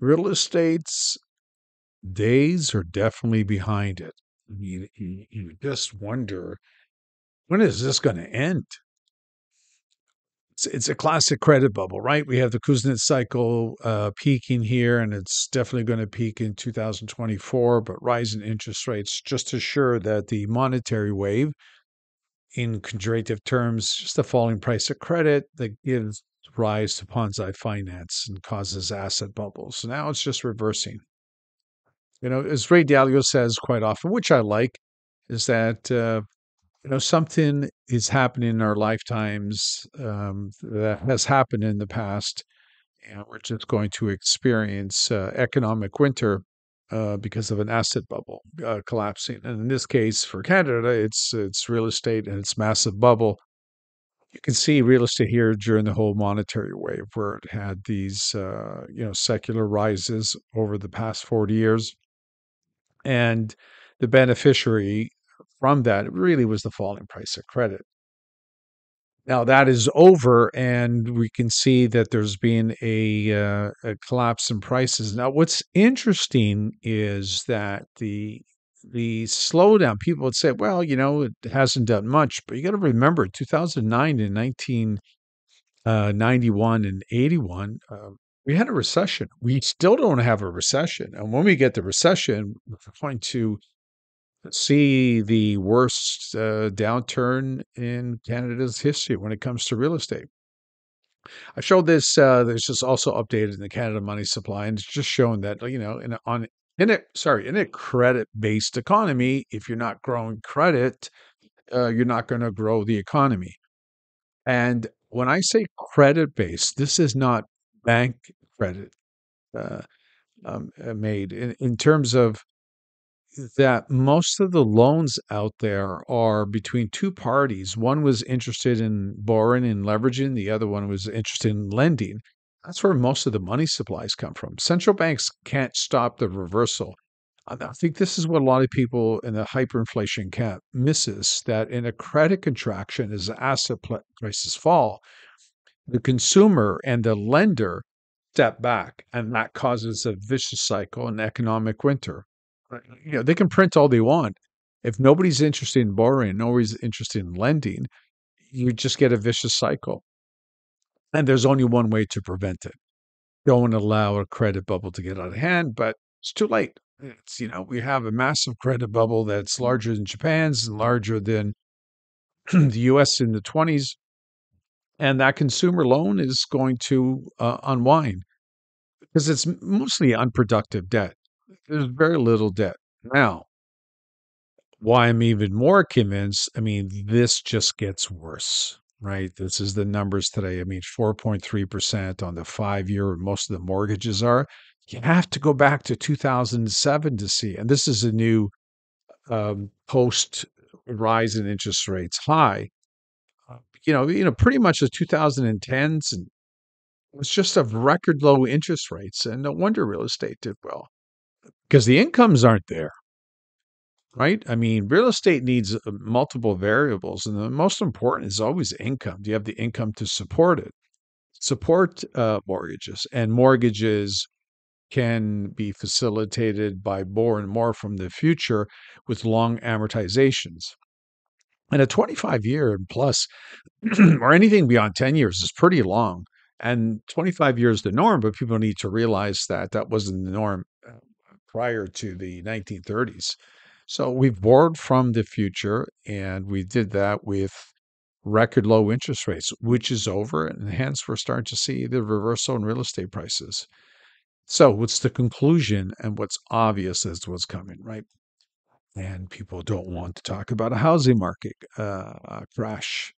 real estate's days are definitely behind it. I mean, you, you just wonder when is this going to end? It's, it's a classic credit bubble, right? We have the Kuznets cycle uh, peaking here, and it's definitely going to peak in 2024. But rising interest rates just assure that the monetary wave, in conjunctive terms, just the falling price of credit that gives rise to Ponzi finance and causes asset bubbles. Now it's just reversing. You know, as Ray Dalio says quite often, which I like, is that uh, you know something is happening in our lifetimes um, that has happened in the past, and we're just going to experience uh, economic winter uh, because of an asset bubble uh, collapsing. And in this case, for Canada, it's it's real estate and it's massive bubble. You can see real estate here during the whole monetary wave, where it had these uh, you know secular rises over the past forty years and the beneficiary from that really was the falling price of credit. Now that is over, and we can see that there's been a, uh, a collapse in prices. Now, what's interesting is that the the slowdown. People would say, "Well, you know, it hasn't done much," but you got to remember, 2009 and 1991 uh, and 81, uh, we had a recession. We still don't have a recession. And when we get the recession, we're going to see the worst uh, downturn in Canada's history when it comes to real estate. I showed this. Uh, there's just also updated in the Canada Money Supply, and it's just showing that you know, in on in a sorry, in a credit-based economy, if you're not growing credit, uh, you're not going to grow the economy. And when I say credit-based, this is not bank credit uh, um, uh, made in, in terms of that most of the loans out there are between two parties. One was interested in borrowing and leveraging, the other one was interested in lending. That's where most of the money supplies come from. Central banks can't stop the reversal. I think this is what a lot of people in the hyperinflation camp misses that in a credit contraction, as asset prices fall, the consumer and the lender step back, and that causes a vicious cycle, an economic winter. Uh, you know, they can print all they want. If nobody's interested in borrowing, nobody's interested in lending, you just get a vicious cycle. And there's only one way to prevent it. Don't allow a credit bubble to get out of hand, but it's too late. It's, you know, we have a massive credit bubble that's larger than Japan's and larger than the US in the 20s and that consumer loan is going to uh, unwind because it's mostly unproductive debt. There's very little debt. Now, why I'm even more convinced, I mean, this just gets worse, right? This is the numbers today. I mean, 4.3% on the five year, most of the mortgages are. You have to go back to 2007 to see. And this is a new um, post rise in interest rates high you know, you know, pretty much the 2010s and it was just of record low interest rates, and no wonder real estate did well because the incomes aren't there, right? I mean, real estate needs uh, multiple variables, and the most important is always income. Do you have the income to support it? Support uh, mortgages, and mortgages can be facilitated by more and more from the future with long amortizations. And a 25 year plus, or anything beyond 10 years, is pretty long. And 25 years the norm, but people need to realize that that wasn't the norm uh, prior to the 1930s. So we've borrowed from the future, and we did that with record low interest rates, which is over. And hence, we're starting to see the reversal in real estate prices. So, what's the conclusion and what's obvious is what's coming, right? and people don't want to talk about a housing market uh, crash.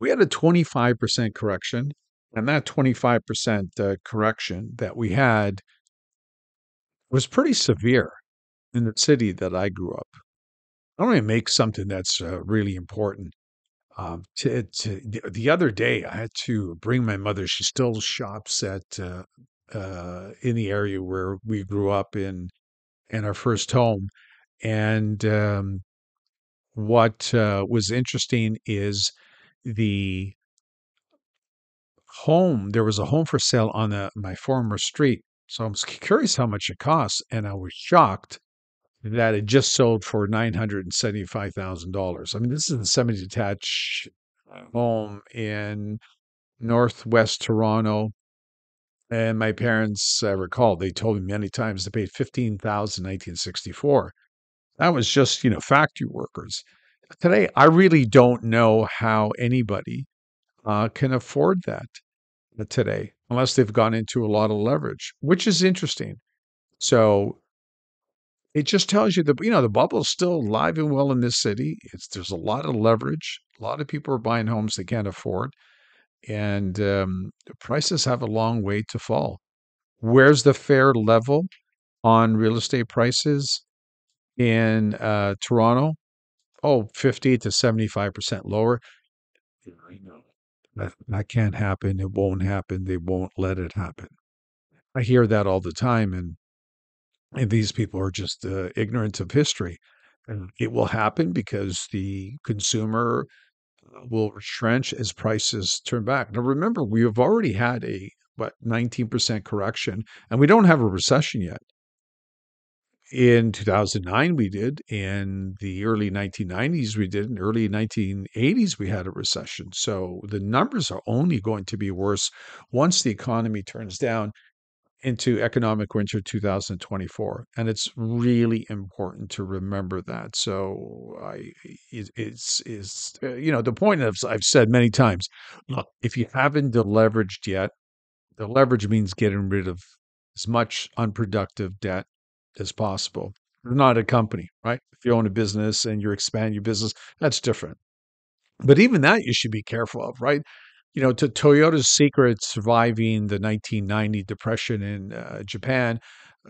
We had a 25% correction, and that 25% uh, correction that we had was pretty severe in the city that I grew up. I want to make something that's uh, really important. Um, to, to the, the, other day, I had to bring my mother. She still shops at uh, uh, in the area where we grew up in in our first home. And um, what uh, was interesting is the home, there was a home for sale on the, my former street. So I was curious how much it costs, and I was shocked that it just sold for nine hundred and seventy-five thousand dollars. I mean, this is a semi-detached home in northwest Toronto. And my parents, I recall, they told me many times they paid fifteen thousand in 1964. That was just, you know, factory workers. Today, I really don't know how anybody uh, can afford that today unless they've gone into a lot of leverage, which is interesting. So it just tells you that you know the bubble's still alive and well in this city. It's there's a lot of leverage. A lot of people are buying homes they can't afford, and um, the prices have a long way to fall. Where's the fair level on real estate prices in uh, Toronto? Oh, 50 to 75% lower. That, that can't happen. It won't happen. They won't let it happen. I hear that all the time, and and these people are just uh, ignorant of history. And it will happen because the consumer uh, will retrench as prices turn back. Now, remember, we have already had a what 19% correction, and we don't have a recession yet. In 2009, we did. In the early 1990s, we did. In early 1980s, we had a recession. So the numbers are only going to be worse once the economy turns down into economic winter 2024 and it's really important to remember that so i it, it's is uh, you know the point of i've said many times look if you haven't deleveraged yet the leverage means getting rid of as much unproductive debt as possible you're not a company right if you own a business and you expand your business that's different but even that you should be careful of right you know, to Toyota's secret surviving the 1990 depression in uh, Japan,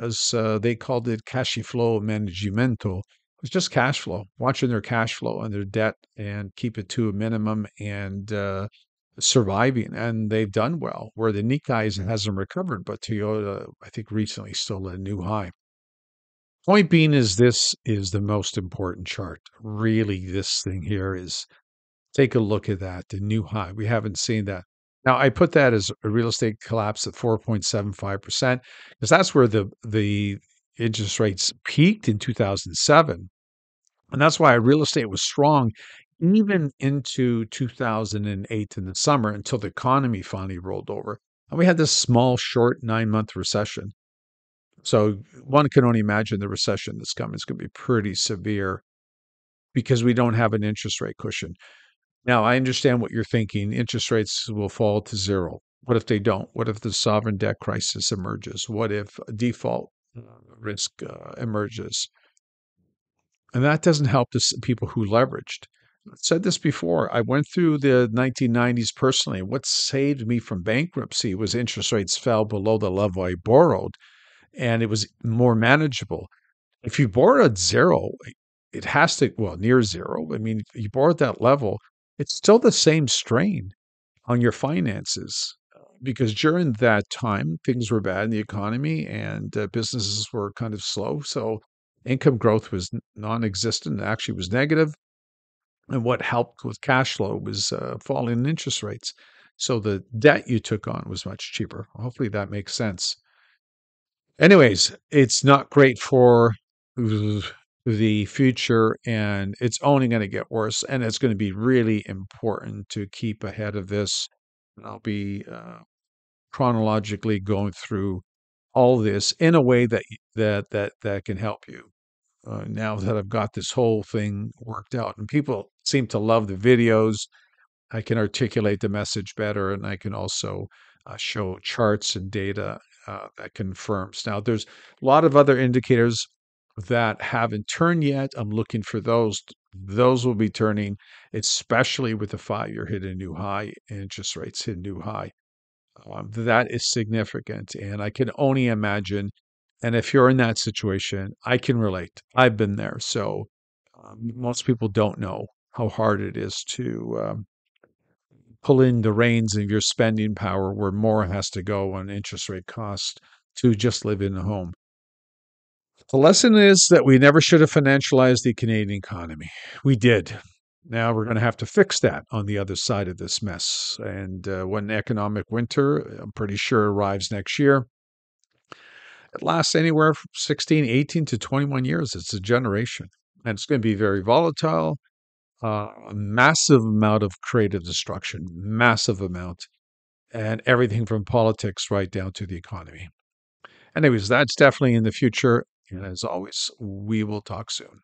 as uh, they called it, cash flow management. It's just cash flow, watching their cash flow and their debt and keep it to a minimum and uh, surviving. And they've done well. Where the Nikkei hasn't recovered, but Toyota, I think, recently still a new high. Point being is this is the most important chart. Really, this thing here is Take a look at that, the new high. We haven't seen that. Now, I put that as a real estate collapse at 4.75% because that's where the the interest rates peaked in 2007. And that's why real estate was strong even into 2008 in the summer until the economy finally rolled over. And we had this small, short nine month recession. So one can only imagine the recession that's coming is going to be pretty severe because we don't have an interest rate cushion. Now, I understand what you're thinking. Interest rates will fall to zero. What if they don't? What if the sovereign debt crisis emerges? What if default uh, risk uh, emerges? And that doesn't help the people who leveraged. I've said this before. I went through the 1990s personally. What saved me from bankruptcy was interest rates fell below the level I borrowed, and it was more manageable. If you borrow at zero, it has to, well, near zero. I mean, you borrow at that level, it's still the same strain on your finances because during that time things were bad in the economy and uh, businesses were kind of slow so income growth was non-existent actually was negative. negative and what helped with cash flow was uh, falling interest rates so the debt you took on was much cheaper hopefully that makes sense anyways it's not great for the future and it's only going to get worse and it's going to be really important to keep ahead of this. And i'll be uh, chronologically going through all this in a way that that that that can help you. Uh, now that i've got this whole thing worked out and people seem to love the videos i can articulate the message better and i can also uh, show charts and data uh, that confirms now there's a lot of other indicators that haven't turned yet. I'm looking for those. Those will be turning, especially with the five year hit a new high, interest rates hit a new high. Um, that is significant. And I can only imagine. And if you're in that situation, I can relate. I've been there. So um, most people don't know how hard it is to um, pull in the reins of your spending power where more has to go on interest rate costs to just live in a home. The lesson is that we never should have financialized the Canadian economy. We did. Now we're going to have to fix that on the other side of this mess. And uh, when economic winter, I'm pretty sure, arrives next year, it lasts anywhere from 16, 18 to 21 years. It's a generation. And it's going to be very volatile, uh, a massive amount of creative destruction, massive amount, and everything from politics right down to the economy. Anyways, that's definitely in the future. And as always, we will talk soon.